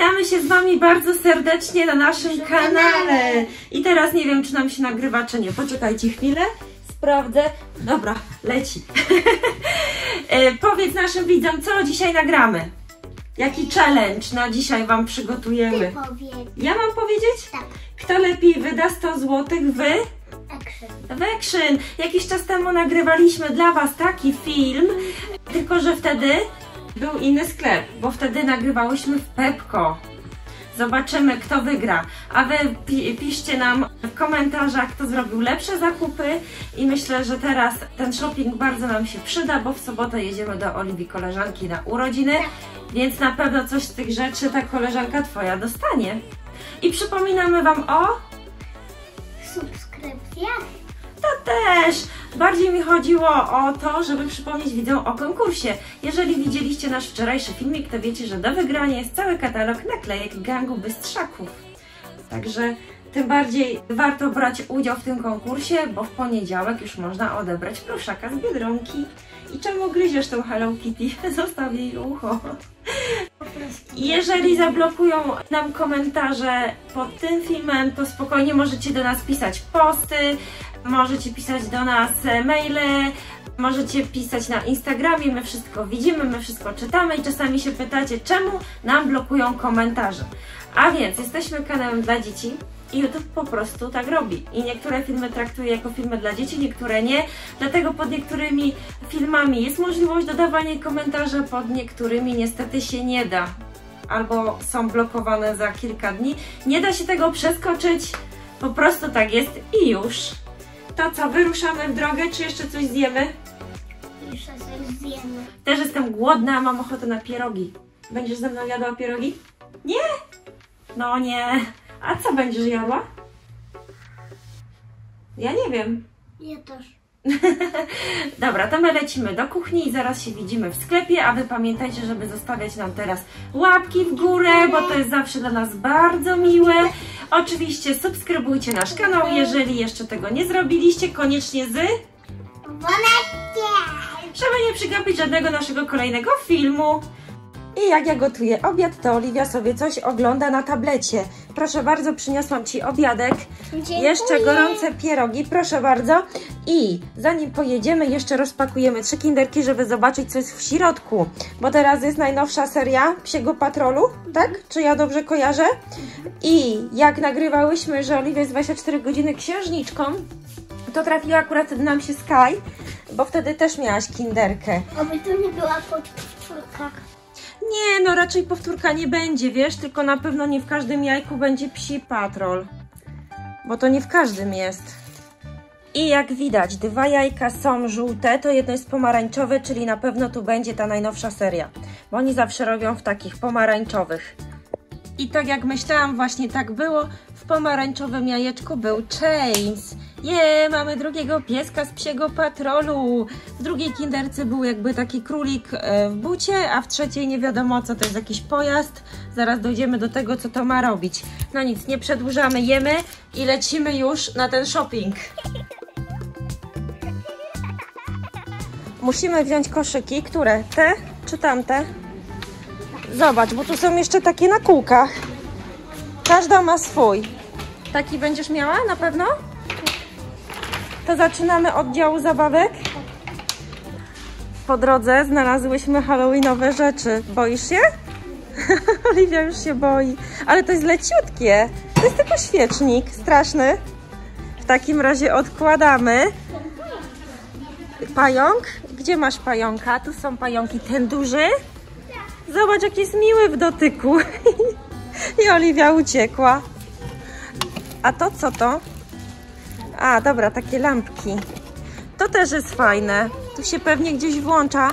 Witamy się z Wami bardzo serdecznie na naszym kanale. I teraz nie wiem, czy nam się nagrywa, czy nie. Poczekajcie chwilę, sprawdzę. Dobra, leci. E, Powiedz naszym widzom, co dzisiaj nagramy. Jaki challenge na dzisiaj Wam przygotujemy? Powiedz. Ja mam powiedzieć? Tak. Kto lepiej wyda 100 zł w Action. w Action. Jakiś czas temu nagrywaliśmy dla Was taki film, tylko że wtedy był inny sklep, bo wtedy nagrywałyśmy w Pepko. Zobaczymy, kto wygra. A Wy pi piszcie nam w komentarzach, kto zrobił lepsze zakupy i myślę, że teraz ten shopping bardzo nam się przyda, bo w sobotę jedziemy do Oliwii koleżanki na urodziny, więc na pewno coś z tych rzeczy ta koleżanka Twoja dostanie. I przypominamy Wam o Subskrypcja. To też! Bardziej mi chodziło o to, żeby przypomnieć widzom o konkursie. Jeżeli widzieliście nasz wczorajszy filmik, to wiecie, że do wygrania jest cały katalog naklejek gangu bystrzaków. Także tym bardziej warto brać udział w tym konkursie, bo w poniedziałek już można odebrać pluszaka z Biedronki. I czemu gryziesz tą Hello Kitty? Zostaw jej ucho. Jeżeli zablokują nam komentarze pod tym filmem, to spokojnie możecie do nas pisać posty, możecie pisać do nas maile, możecie pisać na Instagramie, my wszystko widzimy, my wszystko czytamy i czasami się pytacie, czemu nam blokują komentarze. A więc jesteśmy kanałem dla dzieci i YouTube po prostu tak robi. I niektóre filmy traktuje jako filmy dla dzieci, niektóre nie. Dlatego pod niektórymi filmami jest możliwość dodawania komentarzy, pod niektórymi niestety się nie da. Albo są blokowane za kilka dni. Nie da się tego przeskoczyć. Po prostu tak jest i już. To co, wyruszamy w drogę, czy jeszcze coś zjemy? Jeszcze coś zjemy. Też jestem głodna, mam ochotę na pierogi. Będziesz ze mną jadła pierogi? Nie? No nie. A co będziesz jadła? Ja nie wiem. Ja też. Dobra, to my lecimy do kuchni i zaraz się widzimy w sklepie, a Wy pamiętajcie, żeby zostawiać nam teraz łapki w górę, bo to jest zawsze dla nas bardzo miłe. Oczywiście subskrybujcie nasz kanał, jeżeli jeszcze tego nie zrobiliście, koniecznie z... Dzwoneczkiem. żeby nie przegapić żadnego naszego kolejnego filmu. I jak ja gotuję obiad, to Oliwia sobie coś ogląda na tablecie. Proszę bardzo, przyniosłam Ci obiadek. Dziękuję. Jeszcze gorące pierogi, proszę bardzo. I zanim pojedziemy, jeszcze rozpakujemy trzy kinderki, żeby zobaczyć, co jest w środku. Bo teraz jest najnowsza seria Psiego Patrolu, tak? Czy ja dobrze kojarzę? I jak nagrywałyśmy, że Oliwia jest 24 godziny księżniczką, to trafiła akurat wtedy nam się Sky, bo wtedy też miałaś kinderkę. Oby tu nie była podczwórka. Nie, no raczej powtórka nie będzie, wiesz, tylko na pewno nie w każdym jajku będzie psi patrol. Bo to nie w każdym jest. I jak widać, dwa jajka są żółte, to jedno jest pomarańczowe, czyli na pewno tu będzie ta najnowsza seria. Bo oni zawsze robią w takich pomarańczowych. I tak jak myślałam, właśnie tak było. W pomarańczowym jajeczku był James. Je, mamy drugiego pieska z psiego patrolu. W drugiej kinderce był jakby taki królik e, w bucie, a w trzeciej nie wiadomo co to jest jakiś pojazd. Zaraz dojdziemy do tego, co to ma robić. No nic, nie przedłużamy, jemy i lecimy już na ten shopping. Musimy wziąć koszyki, które? Te czy tamte? Zobacz, bo tu są jeszcze takie na kółkach. Każda ma swój. Taki będziesz miała na pewno? To zaczynamy od działu zabawek. Po drodze znalazłyśmy halloweenowe rzeczy. Boisz się? Oliwia już się boi. Ale to jest leciutkie. To jest tylko świecznik. Straszny. W takim razie odkładamy. Pająk? Gdzie masz pająka? Tu są pająki. Ten duży? Zobacz, jaki jest miły w dotyku. I Oliwia uciekła. A to co to? A, dobra, takie lampki. To też jest fajne. Tu się pewnie gdzieś włącza.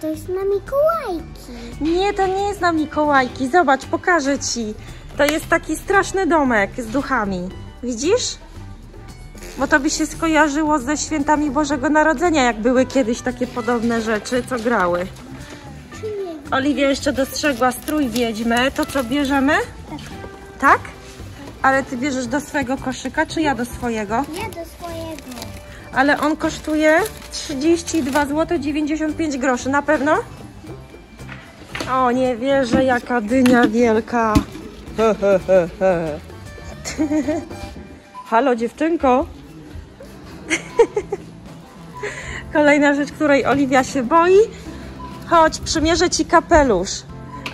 To jest na Mikołajki. Nie, to nie jest na Mikołajki. Zobacz, pokażę Ci. To jest taki straszny domek z duchami. Widzisz? Bo to by się skojarzyło ze świętami Bożego Narodzenia, jak były kiedyś takie podobne rzeczy, co grały. Oliwia jeszcze dostrzegła strój wiedźmy. To co bierzemy? Tak? Ale ty bierzesz do swojego koszyka, czy ja do swojego? Ja do swojego. Ale on kosztuje 32 zł 95 groszy. Na pewno? O, nie wierzę, jaka dynia wielka. He, he, he, he. Halo, dziewczynko. Kolejna rzecz, której Oliwia się boi. Chodź, przymierzę ci kapelusz.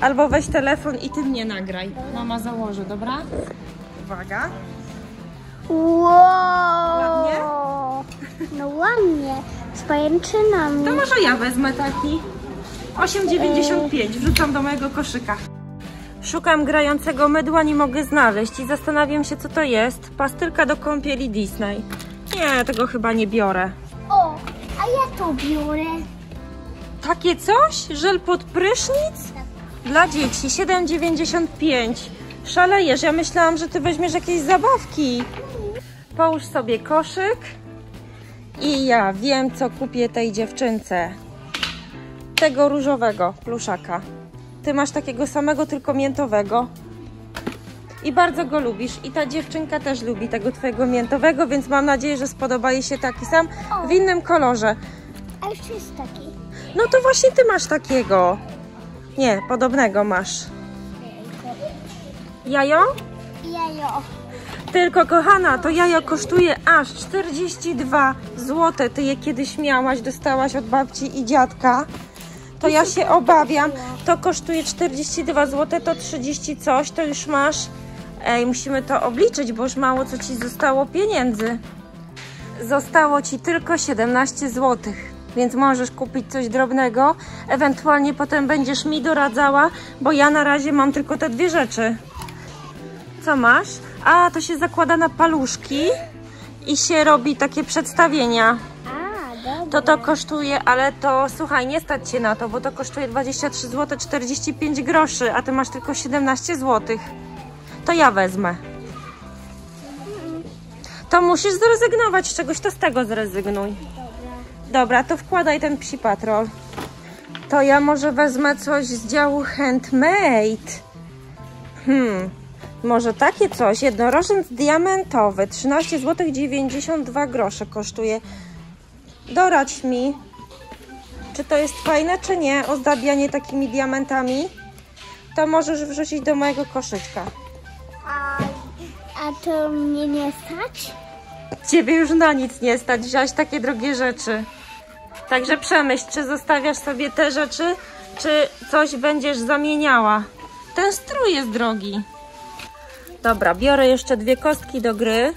Albo weź telefon i ty mnie nagraj. Mama założy, dobra? Uwaga. Wow! Ładnie? No ładnie. Z pajęczynami. To może ja wezmę taki. 8,95 wrzucam do mojego koszyka. Szukam grającego mydła, nie mogę znaleźć i zastanawiam się, co to jest. Pastylka do kąpieli Disney. Nie, tego chyba nie biorę. O, a ja to biorę. Takie coś? Żel pod prysznic? Dla dzieci 7,95. Szalejesz, ja myślałam, że ty weźmiesz jakieś zabawki. Połóż sobie koszyk i ja wiem, co kupię tej dziewczynce. Tego różowego pluszaka. Ty masz takiego samego, tylko miętowego. I bardzo go lubisz. I ta dziewczynka też lubi tego twojego miętowego, więc mam nadzieję, że spodoba jej się taki sam w innym kolorze. A jeszcze jest taki. No to właśnie ty masz takiego. Nie, podobnego masz. Jajo? Jajo. Tylko kochana, to jajo kosztuje aż 42 zł. Ty je kiedyś miałaś, dostałaś od babci i dziadka. To ja się obawiam. To kosztuje 42 zł, to 30 coś, to już masz. Ej, musimy to obliczyć, bo już mało co ci zostało pieniędzy. Zostało ci tylko 17 zł. Więc możesz kupić coś drobnego, ewentualnie potem będziesz mi doradzała, bo ja na razie mam tylko te dwie rzeczy. Co masz? A, to się zakłada na paluszki i się robi takie przedstawienia. To to kosztuje, ale to słuchaj, nie stać się na to, bo to kosztuje 23 zł 45 groszy, a ty masz tylko 17 zł. To ja wezmę. To musisz zrezygnować z czegoś, to z tego zrezygnuj. Dobra, to wkładaj ten psi patrol. To ja może wezmę coś z działu handmade. Hmm, może takie coś. Jednorożec diamentowy. 13 zł 92 grosze kosztuje. Doradź mi, czy to jest fajne, czy nie, ozdabianie takimi diamentami. To możesz wrzucić do mojego koszyczka. A, a to mnie nie stać? Ciebie już na nic nie stać, wziąć takie drogie rzeczy. Także przemyśl, czy zostawiasz sobie te rzeczy, czy coś będziesz zamieniała. Ten strój jest drogi. Dobra, biorę jeszcze dwie kostki do gry.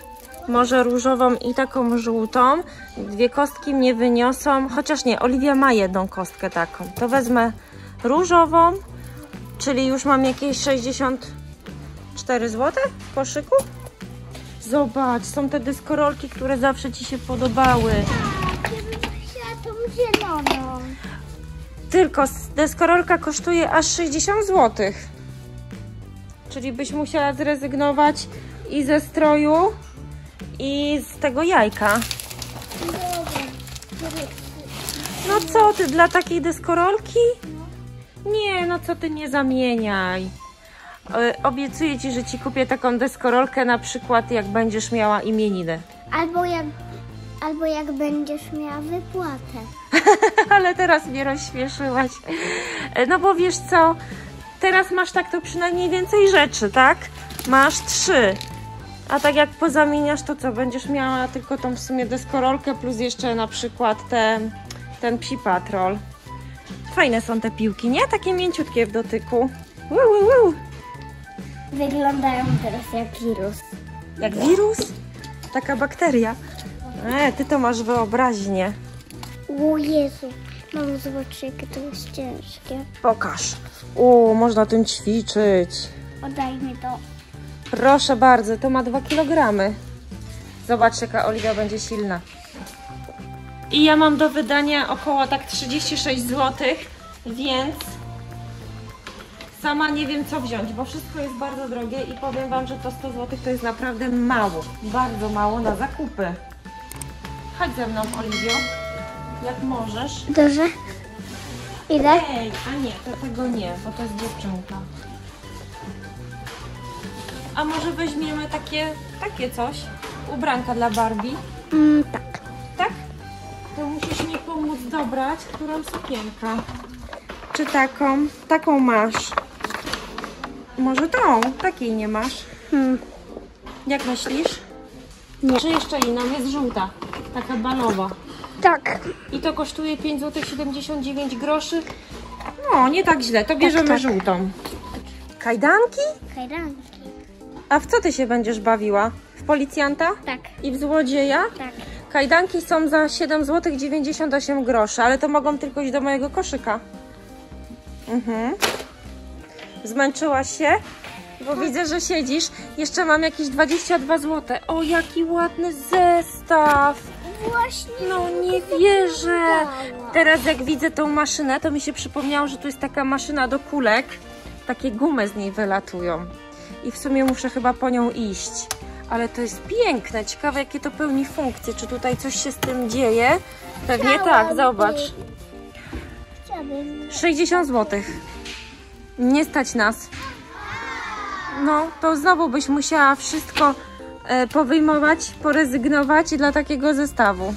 Może różową i taką żółtą. Dwie kostki mnie wyniosą, chociaż nie, Oliwia ma jedną kostkę taką. To wezmę różową, czyli już mam jakieś 64 zł w koszyku. Zobacz, są te dyskorolki, które zawsze Ci się podobały. Ja bym chciała tą zieloną. Tylko deskorolka kosztuje aż 60 zł. Czyli byś musiała zrezygnować i ze stroju, i z tego jajka. No co ty, dla takiej deskorolki? Nie, no co ty, nie zamieniaj. E, Obiecuję ci, że ci kupię taką deskorolkę na przykład jak będziesz miała imieniny. Albo jak, albo jak będziesz miała wypłatę. Ale teraz mnie rozśmieszyłaś. E, No bo wiesz co, teraz masz tak to przynajmniej więcej rzeczy, tak? Masz trzy. A tak jak pozamieniasz, to co? Będziesz miała tylko tą w sumie deskorolkę plus jeszcze na przykład ten, ten psi patrol. Fajne są te piłki, nie? Takie mięciutkie w dotyku. Uu, uu, uu. Wyglądają teraz jak wirus. Jak wirus? Taka bakteria. E, ty to masz wyobraźnię. O Jezu. Mam zobaczyć, jakie to jest ciężkie. Pokaż. O, można tym ćwiczyć. Oddaj mi to. Proszę bardzo, to ma 2 kg. Zobacz, jaka Oliwia będzie silna. I ja mam do wydania około tak 36 zł, więc sama nie wiem co wziąć, bo wszystko jest bardzo drogie i powiem Wam, że to 100 zł to jest naprawdę mało. Bardzo mało na zakupy. Chodź ze mną, Oliwio, jak możesz. Dobrze? Ile? Ej, a nie, to tego nie, bo to jest dziewczynka. A może weźmiemy takie, takie coś? Ubranka dla Barbie? Mm, tak. Tak? To musisz mi pomóc dobrać, którą sukienkę. Czy taką? Taką masz. Może tą? Takiej nie masz. Hmm. Jak myślisz? Nie. Czy jeszcze inną? Jest żółta. Taka balowa. Tak. I to kosztuje 5 zł 79 groszy. No, nie tak źle. To bierzemy tak. żółtą. Kajdanki? Kajdanki. A w co ty się będziesz bawiła? W policjanta? Tak. I w złodzieja? Tak. Kajdanki są za 7 zł 98 groszy, ale to mogą tylko iść do mojego koszyka. Mhm. Zmęczyłaś się? Bo widzę, że siedzisz. Jeszcze mam jakieś 22 zł. O, jaki ładny zestaw! Właśnie. No nie wierzę. Teraz jak widzę tą maszynę, to mi się przypomniało, że tu jest taka maszyna do kulek. Takie gumy z niej wylatują. I w sumie muszę chyba po nią iść. Ale to jest piękne. Ciekawe jakie to pełni funkcje. Czy tutaj coś się z tym dzieje? Pewnie tak, zobacz. Chciałabym. 60 zł. Nie stać nas. No, to znowu byś musiała wszystko powyjmować, porezygnować dla takiego zestawu.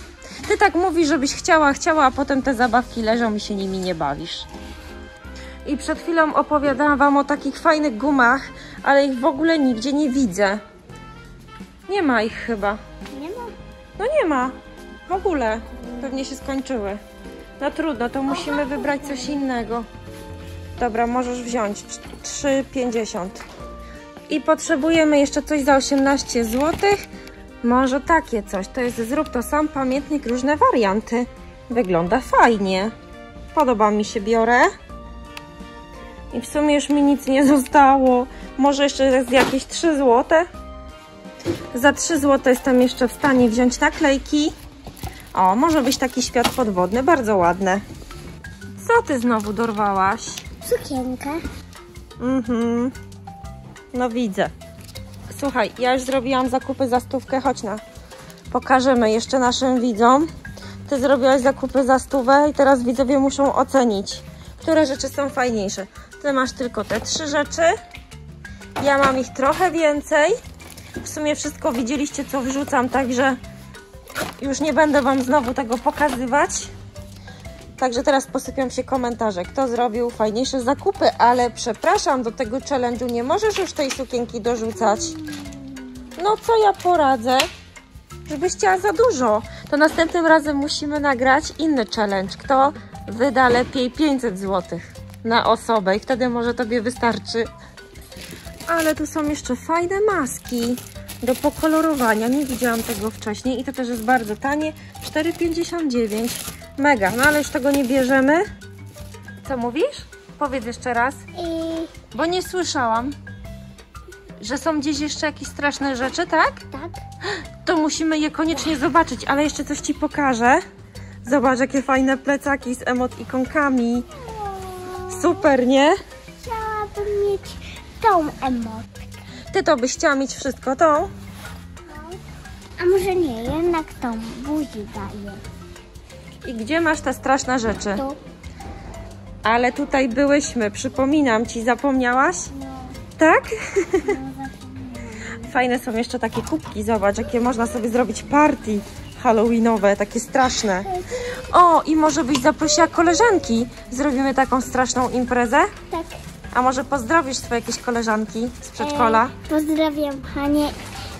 Ty tak mówisz, żebyś chciała, chciała, a potem te zabawki leżą i się nimi nie bawisz. I przed chwilą opowiadałam Wam o takich fajnych gumach, ale ich w ogóle nigdzie nie widzę. Nie ma ich chyba. Nie ma. No nie ma. W ogóle. Pewnie się skończyły. No trudno, to musimy wybrać coś innego. Dobra, możesz wziąć 3,50. I potrzebujemy jeszcze coś za 18 zł. Może takie coś. To jest zrób to sam pamiętnik, różne warianty. Wygląda fajnie. Podoba mi się, biorę. I w sumie już mi nic nie zostało. Może jeszcze jest jakieś 3 zł. Za 3 zł jestem jeszcze w stanie wziąć naklejki. O, może być taki świat podwodny, bardzo ładne. Co ty znowu dorwałaś? Sukienkę. Mhm. No widzę. Słuchaj, ja już zrobiłam zakupy za stówkę, chodź na. Pokażemy jeszcze naszym widzom. Ty zrobiłaś zakupy za stówę i teraz widzowie muszą ocenić, które rzeczy są fajniejsze. Ty masz tylko te trzy rzeczy. Ja mam ich trochę więcej. W sumie wszystko widzieliście, co wrzucam, także już nie będę Wam znowu tego pokazywać. Także teraz posypią się komentarze, kto zrobił fajniejsze zakupy, ale przepraszam, do tego challenge'u nie możesz już tej sukienki dorzucać. No co ja poradzę? Żebyś chciała za dużo. To następnym razem musimy nagrać inny challenge. Kto wyda lepiej 500 zł na osobę i wtedy może Tobie wystarczy. Ale tu są jeszcze fajne maski do pokolorowania. Nie widziałam tego wcześniej i to też jest bardzo tanie. 4,59. Mega, no ale już tego nie bierzemy. Co mówisz? Powiedz jeszcze raz, I bo nie słyszałam. Że są gdzieś jeszcze jakieś straszne rzeczy, tak? tak. To musimy je koniecznie zobaczyć, ale jeszcze coś Ci pokażę. Zobacz, jakie fajne plecaki z emot-ikonkami. Super, nie? Chciałabym mieć tą emotkę. Ty to byś chciała mieć wszystko, tą? A może nie, jednak tą buzi daję. I gdzie masz te straszne rzeczy? Tu. Ale tutaj byłyśmy, przypominam Ci, zapomniałaś? Tak? Fajne są jeszcze takie kubki, zobacz, jakie można sobie zrobić party halloweenowe, takie straszne. O, i może byś zaprosiła koleżanki. Zrobimy taką straszną imprezę? Tak. A może pozdrowisz swoje jakieś koleżanki z przedszkola? E, pozdrawiam Hanię,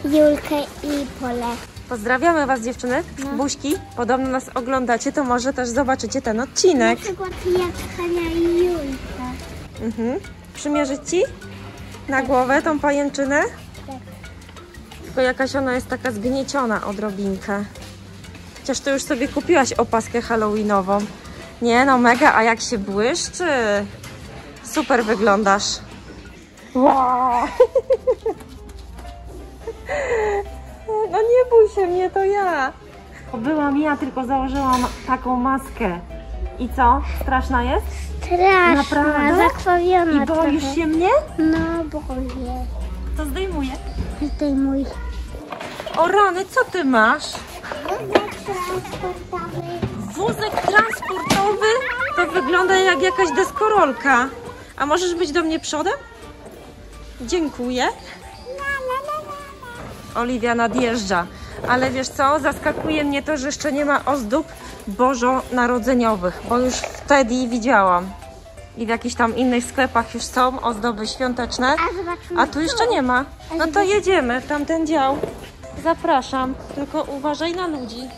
Julkę i Polę. Pozdrawiamy Was dziewczyny, buźki. Podobno nas oglądacie, to może też zobaczycie ten odcinek. Na przykład jak Hania i Julka. Mhm. Przymierzyć Ci na głowę tą pajęczynę? Tak. Tylko jakaś ona jest taka zgnieciona odrobinkę. Chociaż Ty już sobie kupiłaś opaskę halloweenową. Nie no, mega, a jak się błyszczy. Super wyglądasz. Wow. No nie bój się mnie, to ja. Byłam ja, tylko założyłam taką maskę. I co? Straszna jest? Straszna, Naprawdę? zakrwawiona I boisz trochę. się mnie? No, boję. To zdejmuję. Mój O rany, co ty masz? wózek transportowy. Wózek transportowy? To wygląda jak jakaś deskorolka. A możesz być do mnie przodem? Dziękuję. Oliwia nadjeżdża. Ale wiesz co, zaskakuje mnie to, że jeszcze nie ma ozdób bożonarodzeniowych, bo już wtedy widziałam. I w jakichś tam innych sklepach już są ozdoby świąteczne. A tu jeszcze nie ma. No to jedziemy w tamten dział. Zapraszam, tylko uważaj na ludzi.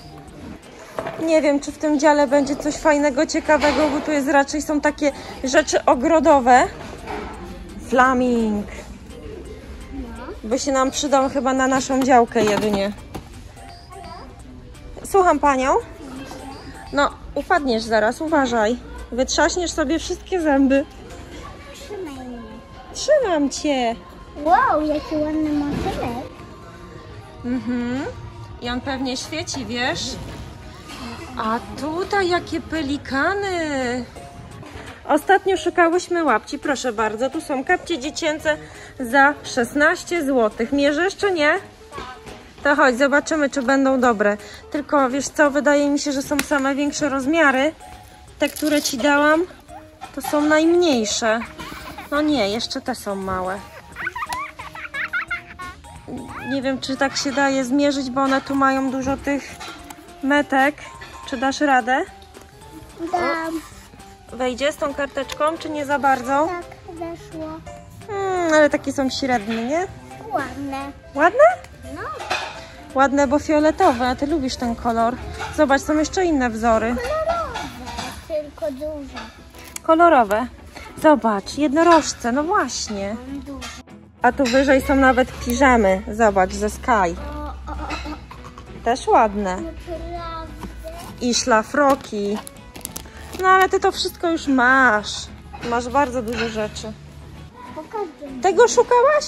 Nie wiem, czy w tym dziale będzie coś fajnego, ciekawego, bo tu jest raczej są takie rzeczy ogrodowe. Flaming. By się nam przydał chyba na naszą działkę jedynie. Słucham panią. No, upadniesz zaraz, uważaj. Wytrzaśniesz sobie wszystkie zęby. Trzymaj mnie. Trzymam cię. Wow, jaki ładny motylek. Mhm. I on pewnie świeci, wiesz? A tutaj jakie pelikany! Ostatnio szukałyśmy łapci, proszę bardzo. Tu są kapcie dziecięce za 16 zł. Mierzysz czy nie? To chodź, zobaczymy, czy będą dobre. Tylko wiesz co, wydaje mi się, że są same większe rozmiary. Te, które ci dałam, to są najmniejsze. No nie, jeszcze te są małe. Nie wiem, czy tak się daje zmierzyć, bo one tu mają dużo tych metek. Czy dasz radę? Dam. Wejdzie z tą karteczką, czy nie za bardzo? Tak, weszło. Hmm, ale takie są średnie, nie? Ładne. Ładne? No, Ładne, bo fioletowe, a ty lubisz ten kolor. Zobacz, są jeszcze inne wzory. kolorowe, tylko duże. Kolorowe. Zobacz, jednorożce, no właśnie. A tu wyżej są nawet piżamy. Zobacz, ze Sky. Też ładne. I szlafroki. No ale ty to wszystko już masz. Masz bardzo dużo rzeczy. Tego szukałaś?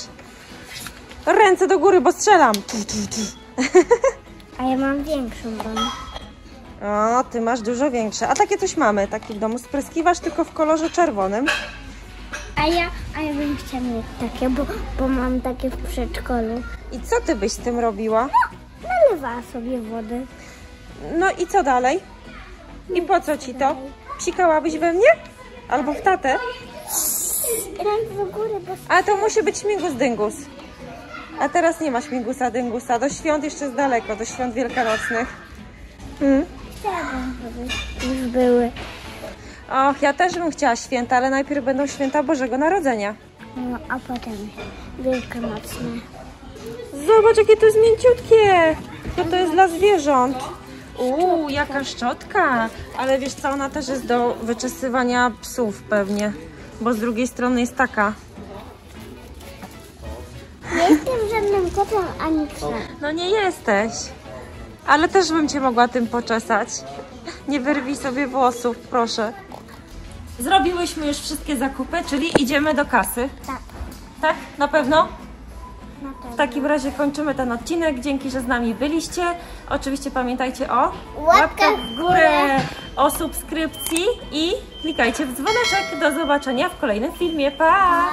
Ręce do góry, bo strzelam. A ja mam większą dom. O, ty masz dużo większe. A takie coś mamy, taki w domu. Spryskiwasz tylko w kolorze czerwonym. A ja, a ja bym chciała mieć takie, bo, bo mam takie w przedszkolu. I co ty byś z tym robiła? Nalewała sobie wody. No i co dalej? I po co ci to? Psikałabyś we mnie? Albo w tatę? Ręce do góry, bo Ale to musi być śmigus dyngus. A teraz nie ma śmigusa dyngusa. Do świąt jeszcze jest daleko, do świąt wielkanocnych. Mm. chciałabym, żeby już były. Och, ja też bym chciała święta, ale najpierw będą święta Bożego Narodzenia. No, a potem wielkanocne. Zobacz, jakie to jest mięciutkie. To to jest dla zwierząt. Uuu, jaka szczotka. Ale wiesz co, ona też jest do wyczesywania psów pewnie. Bo z drugiej strony jest taka. Nie jestem żadnym kotem ani psem. No nie jesteś. Ale też bym cię mogła tym poczesać. Nie wyrwij sobie włosów, proszę. Zrobiłyśmy już wszystkie zakupy, czyli idziemy do kasy. Tak, Tak? Na pewno? Na W pewno. takim razie kończymy ten odcinek. Dzięki, że z nami byliście. Oczywiście pamiętajcie o Łapkach w górę. o subskrypcji i klikajcie w dzwoneczek. Do zobaczenia w kolejnym filmie. Pa.